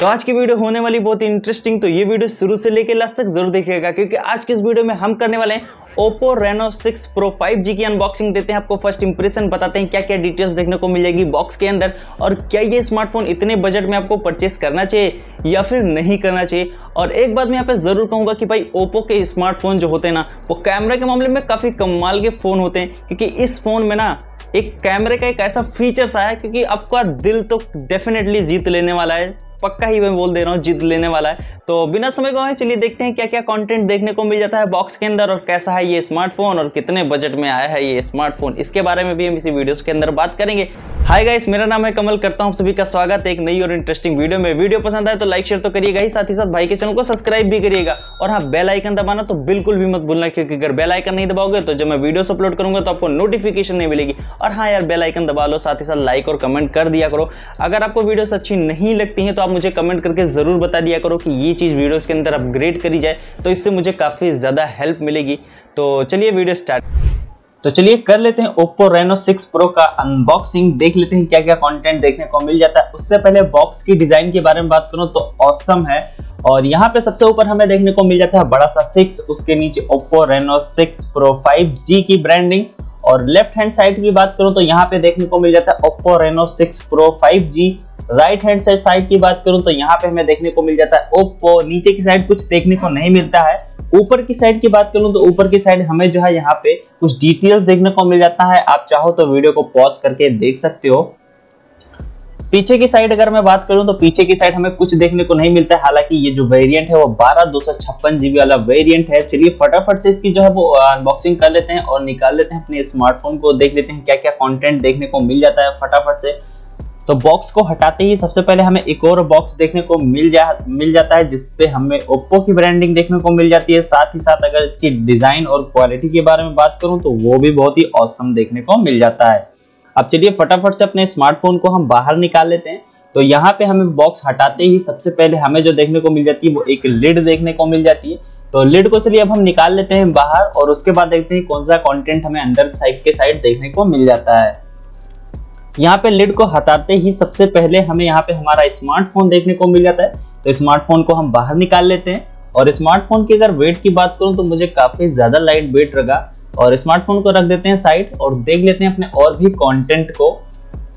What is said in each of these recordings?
तो आज की वीडियो होने वाली बहुत ही इंटरेस्टिंग तो ये वीडियो शुरू से लेकर लास्ट तक ज़रूर देखिएगा, क्योंकि आज की इस वीडियो में हम करने वाले हैं Oppo Reno 6 Pro 5G की अनबॉक्सिंग देते हैं। आपको फ़र्स्ट इंप्रेशन बताते हैं क्या क्या डिटेल्स देखने को मिलेगी बॉक्स के अंदर और क्या ये स्मार्टफ़ोन इतने बजट में आपको परचेस करना चाहिए या फिर नहीं करना चाहिए। और एक बात मैं यहाँ पे ज़रूर कहूँगा कि भाई ओप्पो के स्मार्टफ़ोन जो होते हैं ना, वो कैमरा के मामले में काफ़ी कमाल के फ़ोन होते हैं, क्योंकि इस फ़ोन में ना एक कैमरे का एक ऐसा फीचर्स आया क्योंकि आपका दिल तो डेफिनेटली जीत लेने वाला है। पक्का ही मैं बोल दे रहा हूँ जीत लेने वाला है। तो बिना समय गवाए चलिए देखते हैं क्या क्या कंटेंट देखने को मिल जाता है बॉक्स के अंदर और कैसा है ये स्मार्टफ़ोन और कितने बजट में आया है ये स्मार्टफ़ोन इसके बारे में भी हम इसी वीडियोस के अंदर बात करेंगे। हाय गाइस मेरा नाम है कमल, करता हूँ सभी का स्वागत। है एक नई और इंटरेस्टिंग वीडियो में। वीडियो पसंद आए तो लाइक शेयर तो करिएगा ही। साथ ही साथ भाई के चैनल को सब्सक्राइब भी करिएगा। और हाँ बेल आइकन दबाना तो बिल्कुल भी मत भूलना, क्योंकि अगर बेल आइकन नहीं दबाओगे तो जब मैं वीडियो अपलोड करूँगा तो आपको नोटिफिकेशन नहीं मिलेगी। और हाँ यार बेल आइकन दबा लो, साथ ही साथ लाइक और कमेंट कर दिया करो। अगर आपको वीडियोस अच्छी नहीं लगती हैं तो आप मुझे कमेंट करके ज़रूर बता दिया करो कि ये चीज़ वीडियोस के अंदर अपग्रेड करी जाए तो इससे मुझे काफ़ी ज़्यादा हेल्प मिलेगी। तो चलिए वीडियो स्टार्ट तो चलिए कर लेते हैं Oppo Reno 6 Pro का अनबॉक्सिंग देख लेते हैं क्या क्या कंटेंट देखने को मिल जाता है। उससे पहले बॉक्स की डिज़ाइन के बारे में बात करूँ तो औसम है। और यहाँ पे सबसे ऊपर हमें देखने को मिल जाता है बड़ा सा 6 उसके नीचे Oppo Reno 6 Pro 5G की ब्रांडिंग और लेफ़्ट हैंड साइड की बात करूँ तो यहाँ पे देखने को मिल जाता है Oppo Reno 6 Pro 5G right hand side side की बात करूँ तो यहाँ पे हमें देखने को मिल जाता है ओप्पो। नीचे की साइड कुछ देखने को नहीं मिलता है। ऊपर की साइड की बात करूँ तो ऊपर की साइड हमें जो है यहाँ पे कुछ डिटेल्स देखने को मिल जाता है। आप चाहो तो वीडियो को पॉज करके देख सकते हो। पीछे की साइड अगर मैं बात करूँ तो पीछे की साइड हमें कुछ देखने को नहीं मिलता है। हालाँकि ये जो वेरिएंट है वो बारह दो सौ छप्पन जीबी वाला वेरिएंट है। चलिए फटाफट से इसकी जो है वो अनबॉक्सिंग कर लेते हैं और निकाल लेते हैं। अपने स्मार्टफ़ोन को देख लेते हैं। क्या क्या कंटेंट देखने को मिल जाता है फटाफट से। तो बॉक्स को हटाते ही सबसे पहले हमें एक और बॉक्स देखने को मिल जा, मिल जाता है, जिसपे हमें ओप्पो की ब्रांडिंग देखने को मिल जाती है। साथ ही साथ अगर इसकी डिज़ाइन और क्वालिटी के बारे में बात करूँ तो वो भी बहुत ही औसम देखने को मिल जाता है। अब चलिए फटाफट से अपने स्मार्टफ़ोन को हम बाहर निकाल लेते हैं। तो यहाँ पे हमें बॉक्स हटाते ही सबसे पहले हमें जो देखने को मिल जाती है, वो एक लिड देखने को मिल जाती है। तो लिड को चलिए अब हम निकाल लेते हैं बाहर, और उसके बाद देखते हैं कौन सा कंटेंट हमें अंदर साइड के साइड देखने को मिल जाता है। यहाँ पे लिड को हटाते ही सबसे पहले हमें यहाँ पे हमारा स्मार्टफ़ोन देखने को मिल जाता है। तो स्मार्टफ़ोन को हम बाहर निकाल लेते हैं। और स्मार्टफ़ोन की अगर वेट की बात करूँ तो मुझे काफ़ी ज़्यादा लाइट वेट लगा और स्मार्टफ़ोन को रख देते हैं साइड और देख लेते हैं अपने और भी कंटेंट को।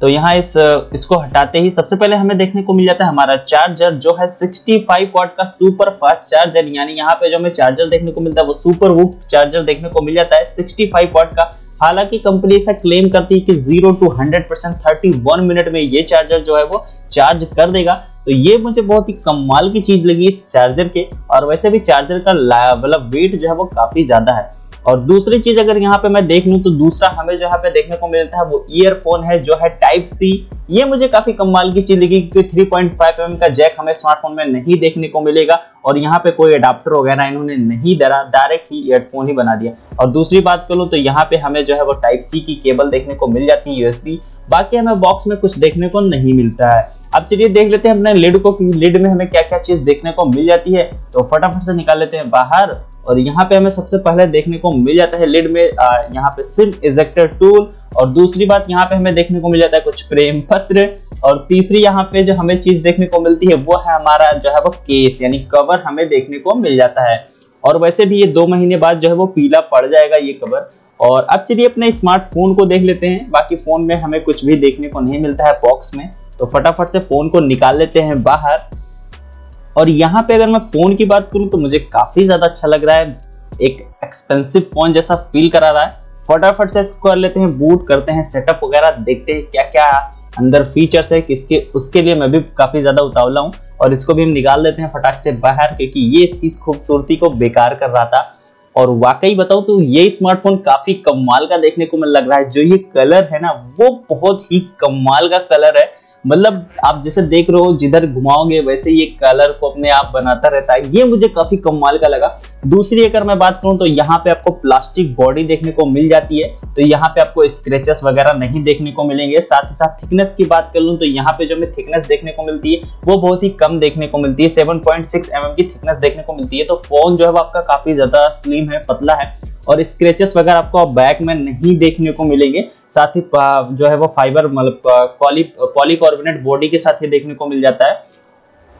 तो यहाँ इस, इसको हटाते ही सबसे पहले हमें देखने को मिल जाता है हमारा चार्जर जो है 65 वॉट का सुपर फास्ट चार्जर यानी यहाँ पे जो हमें चार्जर देखने को मिलता है, वो सुपर वुक चार्जर देखने को मिल जाता है। 65 वॉट का हालाँकि कंपनी ऐसा क्लेम करती है कि zero to hundred percent thirty one minute में ये चार्जर जो है वो चार्ज कर देगा। तो ये मुझे बहुत ही कमाल की चीज़ लगी इस चार्जर के, और वैसे भी चार्जर का मतलब वेट जो है वो काफ़ी ज़्यादा है। और दूसरी चीज़ अगर यहाँ पे मैं देख लूँ तो दूसरा हमें जो यहाँ पे देखने को मिलता है वो ईयरफोन है, जो है टाइप सी ये मुझे काफ़ी कमाल की चीज़ लगी, क्योंकि 3.5 mm का जैक हमें स्मार्टफ़ोन में नहीं देखने को मिलेगा। और यहाँ पे कोई अडाप्टर वगैरह इन्होंने नहीं दरा डायरेक्ट ही ईयरफोन ही बना दिया। और दूसरी बात करूँ तो यहाँ पे हमें जो है वो टाइप सी की केबल देखने को मिल जाती है यूएसबी बाकी हमें बॉक्स में कुछ देखने को नहीं मिलता है। अब चलिए देख लेते हैं अपने लिड को कि लिड में हमें क्या क्या चीज़ देखने को मिल जाती है। तो फटाफट से निकाल लेते हैं बाहर और यहाँ पे हमें सबसे पहले देखने को मिल जाता है लिड में यहाँ पे सिम इजेक्टर टूल और दूसरी बात यहाँ पे हमें देखने को मिल जाता है कुछ प्रेम पत्र, और तीसरी यहाँ पे जो हमें चीज़ देखने को मिलती है, वो है हमारा जो है वो केस, यानी कवर हमें देखने को मिल जाता है। और वैसे भी ये दो महीने बाद जो है वो पीला पड़ जाएगा ये कवर। और अब चलिए अपने स्मार्टफ़ोन को देख लेते हैं। बाकी फ़ोन में हमें कुछ भी देखने को नहीं मिलता है बॉक्स में। तो फटाफट से फ़ोन को निकाल लेते हैं बाहर। और यहाँ पे अगर मैं फ़ोन की बात करूँ तो मुझे काफ़ी ज़्यादा अच्छा लग रहा है। एक एक्सपेंसिव फ़ोन जैसा फील करा रहा है। फटाफट से इसको कर लेते हैं बूट करते हैं सेटअप वगैरह, देखते हैं क्या क्या अंदर फीचर्स है, किसके, उसके लिए मैं भी काफ़ी ज़्यादा उतावला हूँ। और इसको भी हम निकाल लेते हैं फटाक से बाहर, क्योंकि ये इसकी इस खूबसूरती को बेकार कर रहा था। और वाकई बताओ तो ये स्मार्टफ़ोन काफ़ी कमाल का देखने को मिल लग रहा है। जो ये कलर है ना, वो बहुत ही कमाल का कलर है। मतलब आप जैसे देख रहे हो, जिधर घुमाओगे, वैसे ये कलर को अपने आप बनाता रहता है। ये मुझे काफ़ी कमाल का लगा। दूसरी अगर मैं बात करूँ तो यहाँ पे आपको प्लास्टिक बॉडी देखने को मिल जाती है। तो यहाँ पे आपको स्क्रेचेस वगैरह नहीं देखने को मिलेंगे। साथ ही साथ थिकनेस की बात कर लूँ तो यहाँ पे जो हमें थिकनेस देखने को मिलती है, वो बहुत ही कम देखने को मिलती है। सेवन पॉइंट mm की थिकनेस देखने को मिलती है। तो फ़ोन जो है आपका काफ़ी ज़्यादा स्लिम है, पतला है। और स्क्रेचेस वगैरह आपको बैक में नहीं देखने को मिलेंगे। साथ ही जो है वो फाइबर मतलब पॉली पॉलीकार्बोनेट बॉडी के साथ ही देखने को मिल जाता है।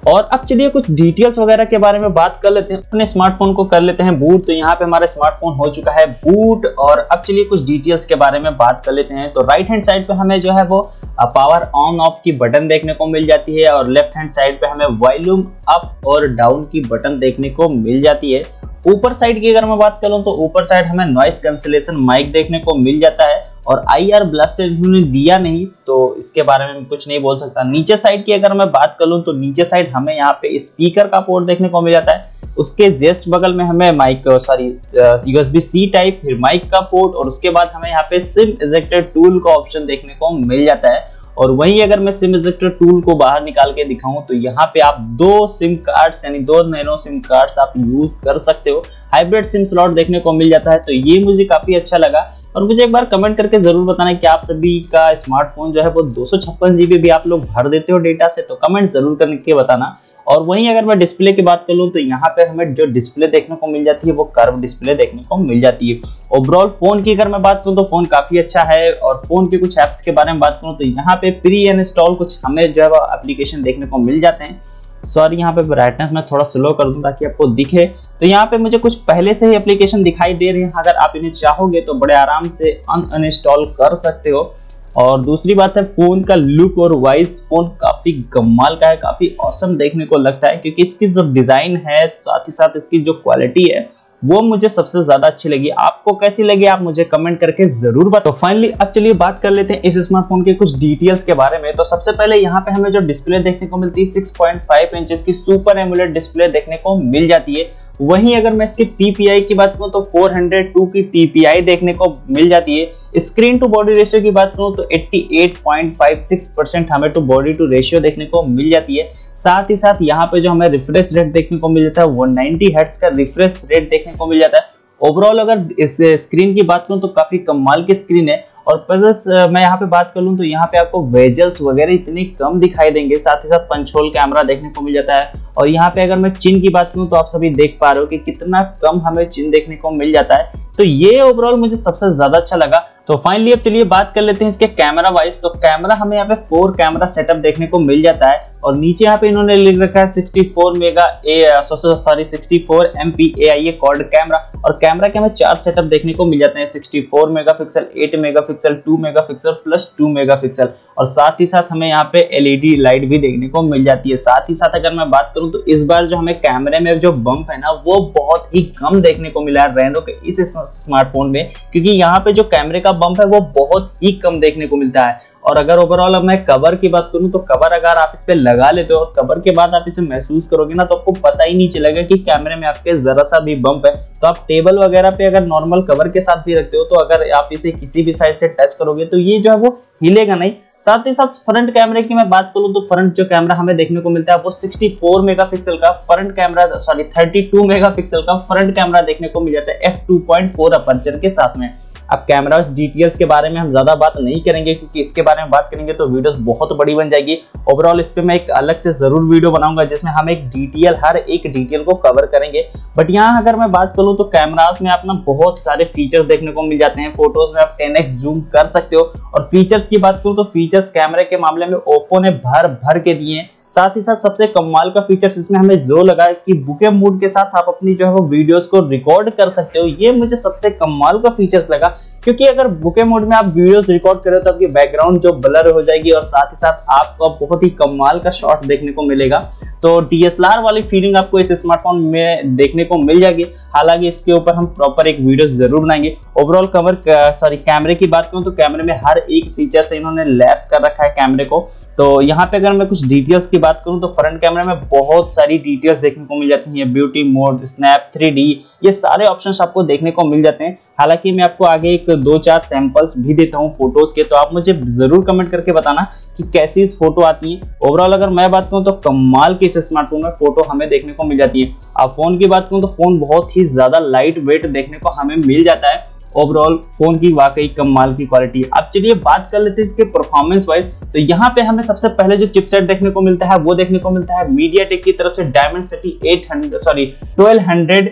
और अब चलिए कुछ डिटेल्स वगैरह के बारे में बात कर लेते हैं। अपने स्मार्टफ़ोन को कर लेते हैं बूट तो यहाँ पे हमारा स्मार्टफ़ोन हो चुका है बूट और अब चलिए कुछ डिटेल्स के बारे में बात कर लेते हैं। तो राइट हैंड साइड पे हमें जो है वो पावर ऑन ऑफ़ की बटन देखने को मिल जाती है। और लेफ़्ट हैंड साइड पे हमें वॉल्यूम अप और डाउन की बटन देखने को मिल जाती है। ऊपर साइड की अगर मैं बात करूँ तो ऊपर साइड हमें नॉइस कैंसिलेशन माइक देखने को मिल जाता है। और आई आर ब्लास्टर इन्होंने दिया नहीं तो इसके बारे में कुछ नहीं बोल सकता। नीचे साइड की अगर मैं बात कर लूँ तो नीचे साइड हमें यहाँ पे स्पीकर का पोर्ट देखने को मिल जाता है। उसके जेस्ट बगल में हमें mic sorry USB C type फिर माइक का पोर्ट और उसके बाद हमें यहाँ पे सिम इजेक्टेड टूल का ऑप्शन देखने को मिल जाता है। और वहीं अगर मैं सिम इजेक्टर टूल को बाहर निकाल के दिखाऊँ तो यहाँ पे आप दो सिम कार्ड्स यानी दो नैनो सिम कार्ड्स आप यूज़ कर सकते हो। हाइब्रिड सिम स्लॉट देखने को मिल जाता है तो ये मुझे काफ़ी अच्छा लगा। और मुझे एक बार कमेंट करके ज़रूर बताना कि आप सभी का स्मार्टफ़ोन जो है वो दो सौ भी आप लोग भर देते हो डेटा से तो कमेंट ज़रूर करके बताना। और वहीं अगर मैं डिस्प्ले की बात कर लूँ तो यहाँ पे हमें जो डिस्प्ले देखने को मिल जाती है, वो कर्व डिस्प्ले देखने को मिल जाती है। ओवरऑल फ़ोन की अगर मैं बात करूँ तो फ़ोन काफ़ी अच्छा है। और फ़ोन के कुछ एप्स के बारे में बात करूँ तो यहाँ पे प्री इंस्टॉल कुछ हमें जो है वो एप्लीकेशन देखने को मिल जाते हैं। सॉरी यहाँ पे ब्राइटनेस मैं थोड़ा स्लो कर दूँ ताकि आपको दिखे। तो यहाँ पे मुझे कुछ पहले से ही एप्लीकेशन दिखाई दे रहे हैं। अगर आप इन्हें चाहोगे तो बड़े आराम से अनइंस्टॉल कर सकते हो। और दूसरी बात है फ़ोन का लुक और वॉइस फ़ोन काफ़ी कमाल का है, काफ़ी औसम देखने को लगता है, क्योंकि इसकी जो डिज़ाइन है, साथ ही साथ इसकी जो क्वालिटी है वो मुझे सबसे ज़्यादा अच्छी लगी। आपको कैसी लगी? आप मुझे कमेंट करके ज़रूर बताओ। फाइनली अब चलिए बात कर लेते हैं इस स्मार्टफ़ोन के कुछ डिटेल्स के बारे में। तो सबसे पहले यहाँ पे हमें जो डिस्प्ले देखने को मिलती है सिक्स पॉइंट फाइव इंच की सुपर एमुलेट डिस्प्ले देखने को मिल जाती है। वहीं अगर मैं इसकी पीपीआई की बात करूँ तो 402 की पीपीआई देखने को मिल जाती है। स्क्रीन टू बॉडी रेशियो की बात करूँ तो 88.56 परसेंट हमें टू बॉडी टू रेशियो देखने को मिल जाती है। साथ ही साथ यहाँ पे जो हमें रिफ्रेश रेट देखने को मिल जाता है वो 90 हर्ट्ज का रिफ्रेश रेट देखने को मिल जाता है। ओवरऑल अगर इस स्क्रीन की बात करूँ तो काफ़ी कमाल की स्क्रीन है। और प्लस मैं यहाँ पे बात कर लूँ तो यहाँ पे आपको वेजल्स वगैरह इतने कम दिखाई देंगे। साथ ही साथ पंचोल कैमरा देखने को मिल जाता है। और यहाँ पे अगर मैं चिन की बात करूँ तो आप सभी देख पा रहे हो कि कितना कम हमें चिन देखने को मिल जाता है। तो ये ओवरऑल मुझे सबसे ज़्यादा अच्छा लगा। तो फाइनली अब चलिए बात कर लेते हैं इसके कैमरा वाइज तो कैमरा हमें यहाँ पे फोर कैमरा सेटअप देखने को मिल जाता है और नीचे यहाँ पे इन्होंने लिख रखा है 64 mega A sorry 64 M P A I A quad camera और कैमरा के हमें चार सेटअप देखने को मिल जाते हैं 64 megapixel 8 megapixel 2 megapixel plus 2 megapixel और साथ ही साथ हमें यहाँ पे एलईडी लाइट भी देखने को मिल जाती है। साथ ही साथ अगर मैं बात करूँ तो इस बार जो हमें कैमरे में जो बम्प है ना, वो बहुत ही कम देखने को मिला है रेनो के इस स्मार्टफ़ोन में। क्योंकि यहाँ पे जो कैमरे का बम्प है, वो बहुत ही कम देखने को मिलता है। और अगर ओवरऑल मैं कवर की बात करूँ तो कवर अगर आप इस पे लगा लेते हो और कवर के बाद आप इसे महसूस करोगे ना तो आपको पता ही नहीं चलेगा कि कैमरे में आपके जरा सा भी बम्प है। तो आप टेबल वगैरह पे अगर नॉर्मल कवर के साथ भी रखते हो तो अगर आप इसे किसी भी साइड से टच करोगे तो ये जो है वो हिलेगा नहीं। साथ ही साथ फ्रंट कैमरे की मैं बात करूँ तो फ्रंट जो कैमरा हमें देखने को मिलता है, वो 64 मेगापिक्सल का फ्रंट कैमरा सॉरी 32 मेगापिक्सल का फ्रंट कैमरा देखने को मिल जाता है एफ़ टू अपर्चर के साथ में। अब कैमरा डिटेल्स के बारे में हम ज़्यादा बात नहीं करेंगे, क्योंकि इसके बारे में बात करेंगे तो वीडियोस बहुत बड़ी बन जाएगी। ओवरऑल इस पर मैं एक अलग से ज़रूर वीडियो बनाऊँगा, जिसमें हम एक डिटेल हर एक डिटेल को कवर करेंगे। बट यहाँ अगर मैं बात करूँ तो कैमराज में अपना बहुत सारे फीचर्स देखने को मिल जाते हैं। फ़ोटोज़ में आप टेन जूम कर सकते हो। और फीचर्स की बात करूँ तो फीचर्स कैमरे के मामले में ओप्पो ने भर भर के दिए हैं। साथ ही साथ सबसे कमाल का फीचर्स इसमें हमें जो लगा कि बुके मूड के साथ आप अपनी जो है वो वीडियोस को रिकॉर्ड कर सकते हो। ये मुझे सबसे कमाल का फीचर्स लगा। क्योंकि अगर बुके मोड में आप वीडियोस रिकॉर्ड करें तो आपकी बैकग्राउंड जो ब्लर हो जाएगी और साथ ही साथ आपको बहुत ही कमाल का शॉट देखने को मिलेगा। तो डीएसएलआर वाली फीलिंग आपको इस स्मार्टफ़ोन में देखने को मिल जाएगी। हालाँकि इसके ऊपर हम प्रॉपर एक वीडियो ज़रूर बनाएँगे। ओवरऑल कवर सॉरी कैमरे की बात करूँ तो कैमरे में हर एक फीचर से इन्होंने लेस कर रखा है कैमरे को। तो यहाँ पे अगर मैं कुछ डिटेल्स की बात करूँ तो फ्रंट कैमरे में बहुत सारी डिटेल्स देखने को मिल जाती है। ब्यूटी मोड स्नैप थ्री ये सारे ऑप्शन आपको देखने को मिल जाते हैं। हालाँकि मैं आपको आगे एक दो चार सैंपल्स भी देता हूँ फ़ोटोज़ के तो आप मुझे ज़रूर कमेंट करके बताना कि कैसी इस फ़ोटो आती है। ओवरऑल अगर मैं बात करूँ तो कमाल के इस स्मार्टफ़ोन में फ़ोटो हमें देखने को मिल जाती है। आप फ़ोन की बात करूँ तो फ़ोन बहुत ही ज़्यादा लाइट वेट देखने को हमें मिल जाता है। ओवरऑल फ़ोन की वाकई कमाल की क्वालिटी अब चलिए बात कर लेते हैं इसके परफॉर्मेंस वाइज तो यहाँ पे हमें सबसे पहले जो चिपसेट देखने को मिलता है, वो देखने को मिलता है मीडिया की तरफ़ से डायमंड सिटी 800 सॉरी 1200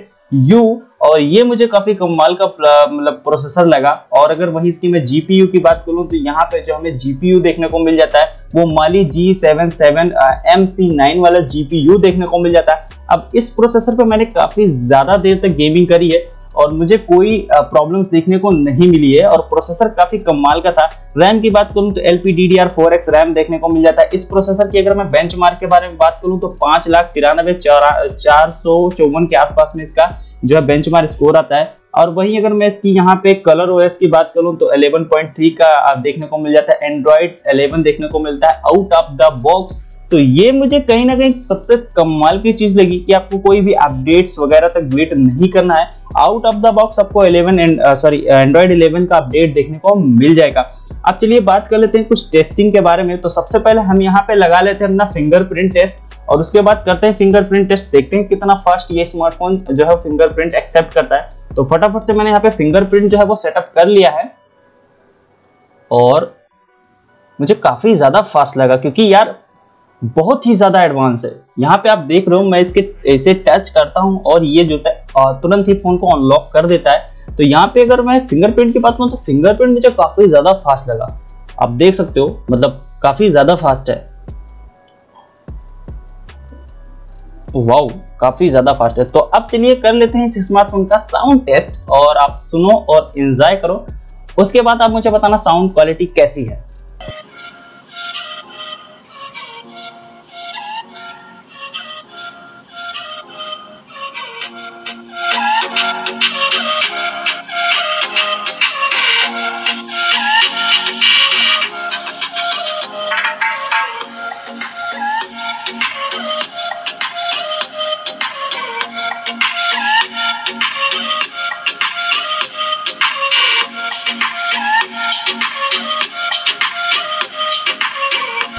यू और ये मुझे काफ़ी कमाल का मतलब प्रोसेसर लगा। और अगर वही इसकी मैं जीपीयू की बात करूँ तो यहाँ पे जो हमें जीपीयू देखने को मिल जाता है, वो Mali G seven seven M C nine वाला जीपीयू देखने को मिल जाता है। अब इस प्रोसेसर पे मैंने काफ़ी ज़्यादा देर तक गेमिंग करी है। और मुझे कोई प्रॉब्लम्स देखने को नहीं मिली है और प्रोसेसर काफ़ी कमाल का था। रैम की बात करूँ तो L P D D R four X RAM देखने को मिल जाता है। इस प्रोसेसर की अगर मैं बेंच के बारे में बात करूँ तो पाँच लाख तिरानबे चार सौ चौवन के आसपास में इसका जो है बेंच स्कोर आता है। और वहीं अगर मैं इसकी यहाँ पे कलर ओएस की बात करूँ तो 11.3 का आप देखने को मिल जाता है। एंड्रॉइड 11 देखने को मिलता है। आउट ऑफ़ द बॉक्स तो ये मुझे कहीं ना कहीं सबसे कमाल की चीज़ लगी कि आपको कोई भी अपडेट्स वगैरह तक वेट नहीं करना है। आउट ऑफ़ द बॉक्स आपको 11 एंड सॉरी एंड्रॉइड 11 का अपडेट देखने को मिल जाएगा। अब चलिए बात कर लेते हैं कुछ टेस्टिंग के बारे में। तो सबसे पहले हम यहाँ पे लगा लेते हैं अपना फिंगरप्रिंट टेस्ट और उसके बाद करते हैं फिंगरप्रिंट टेस्ट देखते हैं कितना फास्ट ये स्मार्टफ़ोन जो है फिंगरप्रिंट एक्सेप्ट करता है। तो फटाफट से मैंने यहाँ पे फिंगरप्रिंट जो है वो सेटअप कर लिया है। और मुझे काफ़ी ज़्यादा फास्ट लगा क्योंकि यार बहुत ही ज़्यादा एडवांस है। यहाँ पे आप देख रहे हो, मैं इसके ऐसे टच करता हूँ और ये जो तुरंत ही फ़ोन को अनलॉक कर देता है। तो यहाँ पे अगर मैं फिंगरप्रिंट की बात करूँ तो फिंगरप्रिंट मुझे काफ़ी ज़्यादा फास्ट लगा। आप देख सकते हो मतलब काफ़ी ज़्यादा फास्ट है। वाओ काफ़ी ज़्यादा फास्ट है। तो अब चलिए कर लेते हैं इस स्मार्टफ़ोन का साउंड टेस्ट और आप सुनो और एंजॉय करो। उसके बाद आप मुझे बताना साउंड क्वालिटी कैसी है।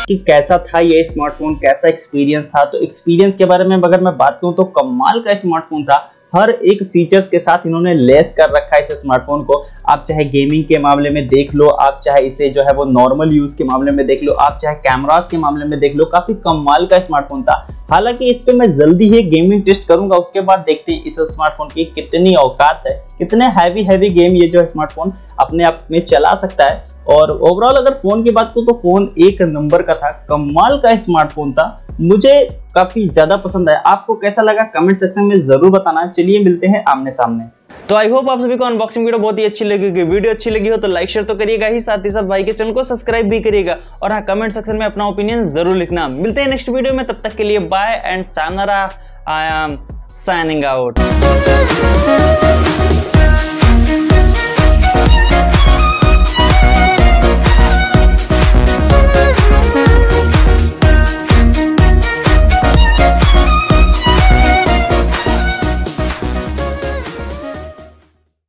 कि कैसा था ये स्मार्टफ़ोन कैसा एक्सपीरियंस था? तो एक्सपीरियंस के बारे में अगर मैं बात करूँ तो कमाल का स्मार्टफ़ोन था। हर एक फीचर्स के साथ इन्होंने लेस कर रखा है इस स्मार्टफ़ोन को। आप चाहे गेमिंग के मामले में देख लो, आप चाहे इसे जो है वो नॉर्मल यूज़ के मामले में देख लो, आप चाहे कैमरास के मामले में देख लो, काफ़ी कमाल का स्मार्टफ़ोन था। हालाँकि इस पे मैं जल्दी ही गेमिंग टेस्ट करूँगा, उसके बाद देखते हैं इस स्मार्टफ़ोन की कितनी औकात है, कितने हैवी हैवी गेम ये जो स्मार्टफ़ोन अपने आप में चला सकता है। और ओवरऑल अगर फ़ोन की बात करूँ तो फ़ोन एक नंबर का था, कमाल का स्मार्टफ़ोन था। मुझे काफ़ी ज़्यादा पसंद आया। आपको कैसा लगा? कमेंट सेक्शन में ज़रूर बताना। चलिए मिलते हैं आमने सामने। तो आई होप आप सभी को अनबॉक्सिंग वीडियो बहुत ही अच्छी लगेगी वीडियो अच्छी लगी हो तो लाइक शेयर तो करिएगा ही, साथ ही साथ भाई के चैनल को सब्सक्राइब भी करिएगा। और हाँ कमेंट सेक्शन में अपना ओपिनियन ज़रूर लिखना। मिलते हैं नेक्स्ट वीडियो में, तब तक के लिए बाय एंड सानरा आई एम साइनिंग आउट